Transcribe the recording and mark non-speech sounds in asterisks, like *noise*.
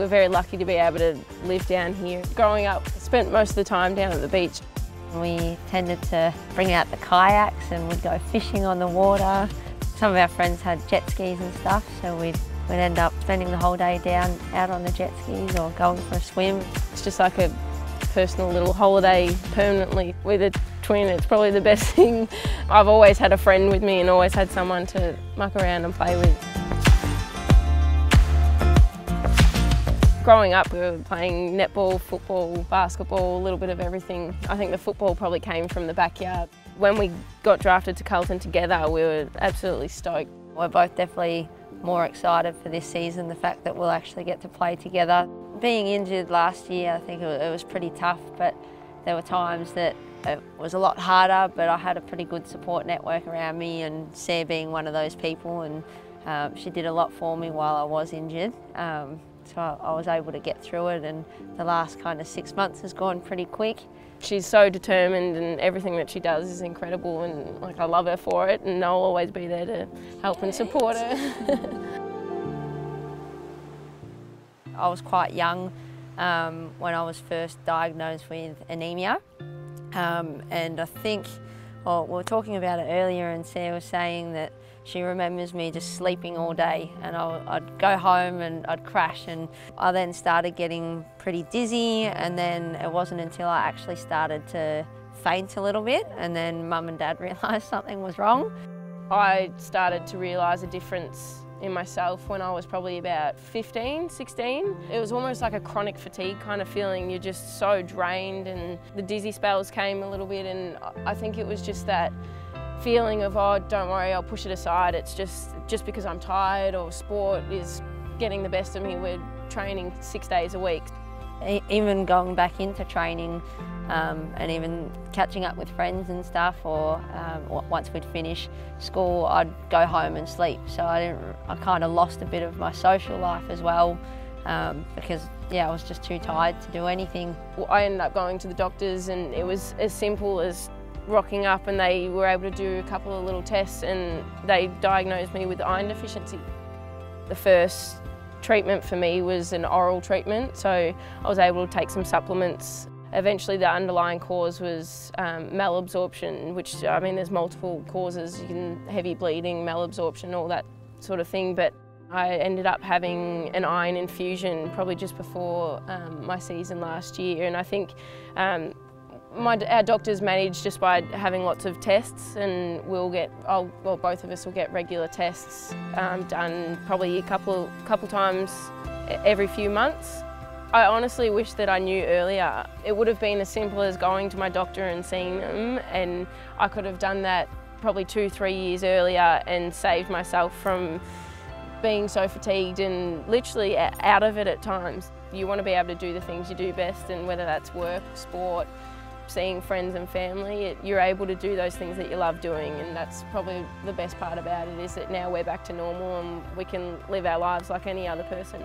We're very lucky to be able to live down here. Growing up, spent most of the time down at the beach. We tended to bring out the kayaks and we'd go fishing on the water. Some of our friends had jet skis and stuff, so we'd, we'd end up spending the whole day down out on the jet skis or going for a swim. It's just like a personal little holiday permanently with a twin. It's probably the best *laughs* thing. I've always had a friend with me and always had someone to muck around and play with. Growing up, we were playing netball, football, basketball, a little bit of everything. I think the football probably came from the backyard. When we got drafted to Carlton together, we were absolutely stoked. We're both definitely more excited for this season, the fact that we'll actually get to play together. Being injured last year, I think it was pretty tough, but there were times that it was a lot harder, but I had a pretty good support network around me and Sarah being one of those people and um, she did a lot for me while I was injured. Um, so I was able to get through it and the last kind of six months has gone pretty quick. She's so determined and everything that she does is incredible and like I love her for it and I'll always be there to help and support her. *laughs* I was quite young um, when I was first diagnosed with anemia um, and I think, well, we were talking about it earlier and Sarah was saying that she remembers me just sleeping all day and I'd go home and I'd crash and I then started getting pretty dizzy and then it wasn't until I actually started to faint a little bit and then mum and dad *laughs* realised something was wrong. I started to realise a difference in myself when I was probably about 15, 16. It was almost like a chronic fatigue kind of feeling. You're just so drained and the dizzy spells came a little bit and I think it was just that feeling of, oh, don't worry, I'll push it aside. It's just, just because I'm tired or sport is getting the best of me. We're training six days a week. Even going back into training um, and even catching up with friends and stuff or um, once we'd finish school, I'd go home and sleep. So I, didn't, I kind of lost a bit of my social life as well um, because yeah, I was just too tired to do anything. Well, I ended up going to the doctors and it was as simple as rocking up and they were able to do a couple of little tests and they diagnosed me with iron deficiency. The first treatment for me was an oral treatment, so I was able to take some supplements. Eventually the underlying cause was um, malabsorption, which, I mean, there's multiple causes. You can heavy bleeding, malabsorption, all that sort of thing, but I ended up having an iron infusion probably just before um, my season last year, and I think um, my, our doctors manage just by having lots of tests and we'll get, I'll, well both of us will get regular tests um, done probably a couple, couple times every few months. I honestly wish that I knew earlier. It would have been as simple as going to my doctor and seeing them and I could have done that probably two, three years earlier and saved myself from being so fatigued and literally out of it at times. You want to be able to do the things you do best and whether that's work, sport, seeing friends and family, it, you're able to do those things that you love doing and that's probably the best part about it is that now we're back to normal and we can live our lives like any other person.